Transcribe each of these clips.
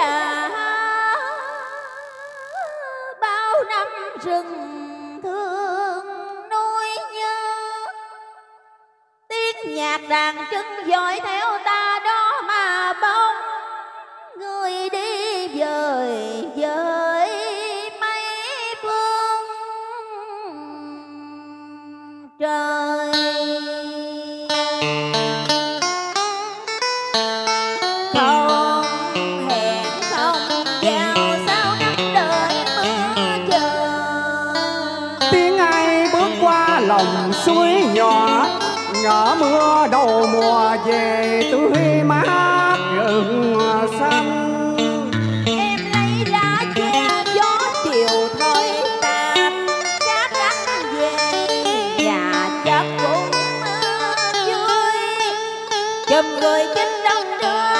đã bao năm rừng thương nuôi như tiếng nhạc đàn chân dõi theo ta dòng suối nhỏ ngỡ mưa đầu mùa về tươi mát rừng xanh. Em lấy lá che gió chiều thời tàn, chát lắm về nhà chắc cũng vui chùm người chính đông đưa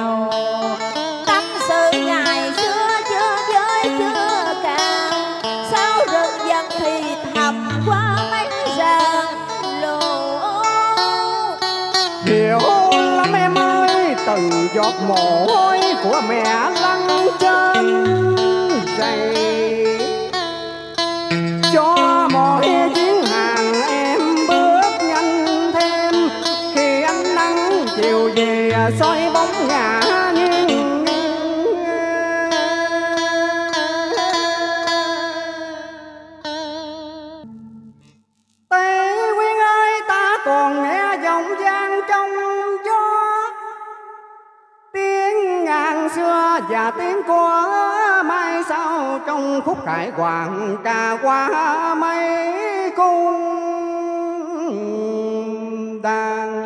từng giọt mồ hôi của mẹ lăn trên giày cho mọi chuyến hàng em bước nhanh thêm, khi ánh nắng chiều về soi bóng nhà. và tiếng qua mai sau trong khúc cải hoàng trà qua mấy cung đàn.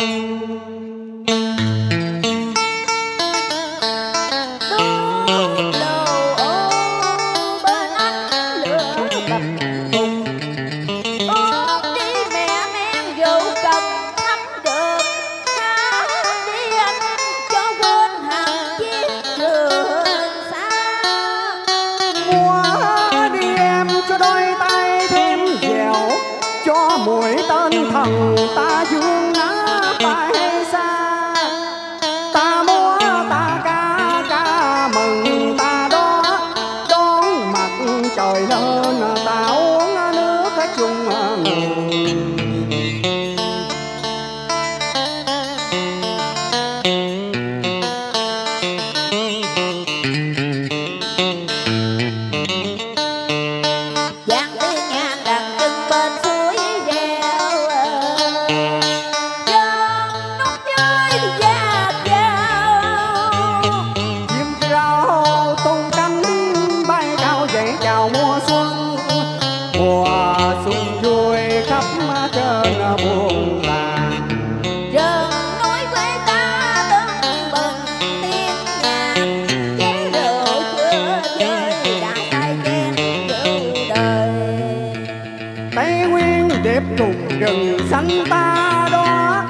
nếp trục rừng xanh ta đó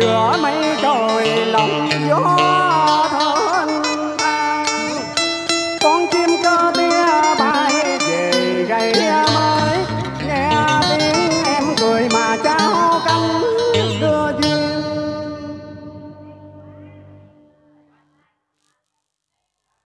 giữa mây trời lòng gió.